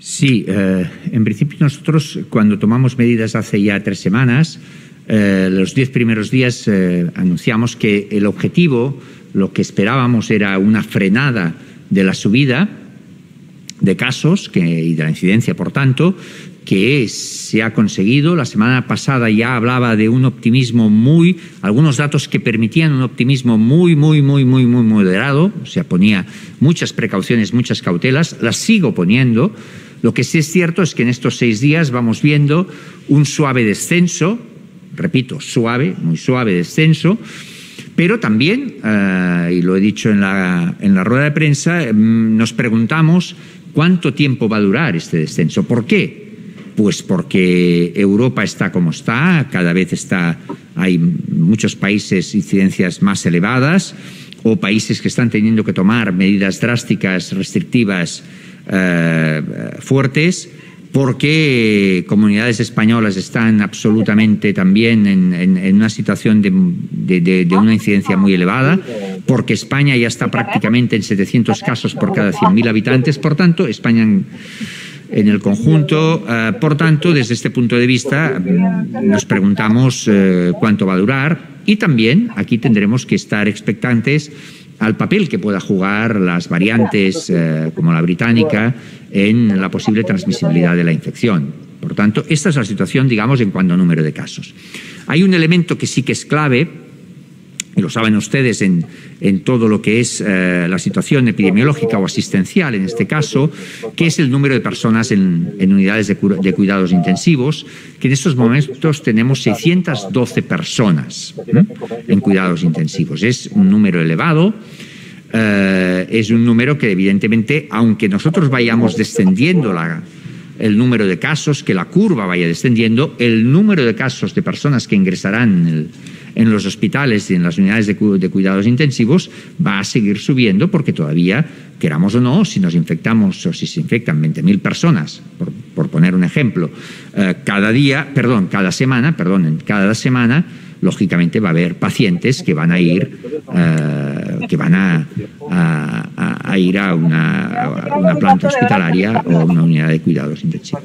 Sí, eh, en principio nosotros cuando tomamos medidas hace ya tres semanas, eh, los diez primeros días eh, anunciamos que el objetivo, lo que esperábamos era una frenada de la subida de casos que, y de la incidencia, por tanto, que se ha conseguido. La semana pasada ya hablaba de un optimismo muy, algunos datos que permitían un optimismo muy, muy, muy, muy, muy moderado. O sea, ponía muchas precauciones, muchas cautelas. Las sigo poniendo. Lo que sí es cierto es que en estos seis días vamos viendo un suave descenso, repito, suave, muy suave descenso, pero también, eh, y lo he dicho en la, en la rueda de prensa, mm, nos preguntamos cuánto tiempo va a durar este descenso. ¿Por qué? Pues porque Europa está como está, cada vez está, hay muchos países incidencias más elevadas o países que están teniendo que tomar medidas drásticas, restrictivas, eh, fuertes, porque comunidades españolas están absolutamente también en, una situación de, una incidencia muy elevada, porque España ya está prácticamente en 700 casos por cada 100.000 habitantes, por tanto, España en el conjunto. Eh, por tanto, desde este punto de vista, mm, nos preguntamos eh, cuánto va a durar y también aquí tendremos que estar expectantes al papel que pueda jugar las variantes eh, como la británica en la posible transmisibilidad de la infección. Por tanto, esta es la situación, digamos, en cuanto a número de casos. Hay un elemento que sí que es clave, y lo saben ustedes en, todo lo que es eh, la situación epidemiológica o asistencial en este caso, que es el número de personas en, unidades de, cuidados intensivos, que en estos momentos tenemos 612 personas en cuidados intensivos. Es un número elevado. Eh, es un número que evidentemente, aunque nosotros vayamos descendiendo el número de casos, que la curva vaya descendiendo, el número de casos de personas que ingresarán en el, en los hospitales y en las unidades de, cuidados intensivos va a seguir subiendo porque todavía, queramos o no, si nos infectamos o si se infectan 20.000 personas, por, poner un ejemplo, eh, cada día, perdón, cada semana, perdón, cada semana, lógicamente va a haber pacientes que van a ir, eh, que van a, ir a una, a una planta hospitalaria o a una unidad de cuidados intensivos.